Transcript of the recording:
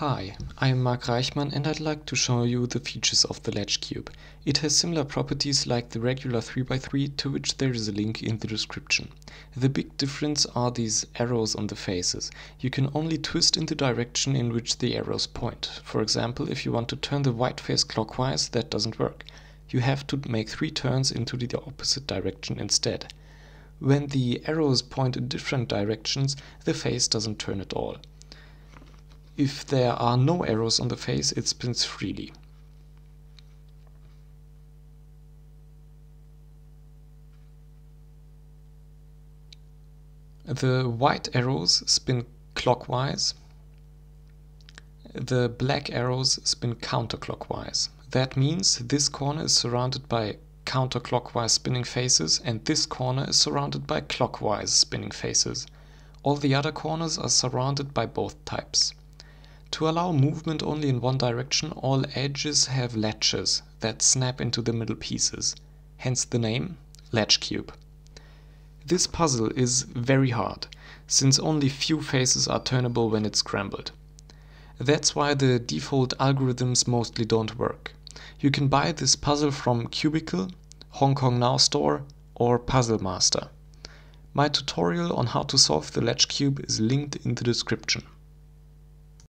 Hi, I'm Mark Reichmann and I'd like to show you the features of the Latch Cube. It has similar properties like the regular 3x3 to which there is a link in the description. The big difference are these arrows on the faces. You can only twist in the direction in which the arrows point. For example, if you want to turn the white face clockwise, that doesn't work. You have to make three turns into the opposite direction instead. When the arrows point in different directions, the face doesn't turn at all. If there are no arrows on the face, it spins freely. The white arrows spin clockwise. The black arrows spin counterclockwise. That means this corner is surrounded by counterclockwise spinning faces and this corner is surrounded by clockwise spinning faces. All the other corners are surrounded by both types. To allow movement only in one direction, all edges have latches that snap into the middle pieces, hence the name Latch Cube. This puzzle is very hard, since only few faces are turnable when it's scrambled. That's why the default algorithms mostly don't work. You can buy this puzzle from Cubicle, Hong Kong Now Store or Puzzle Master. My tutorial on how to solve the latch Cube is linked in the description.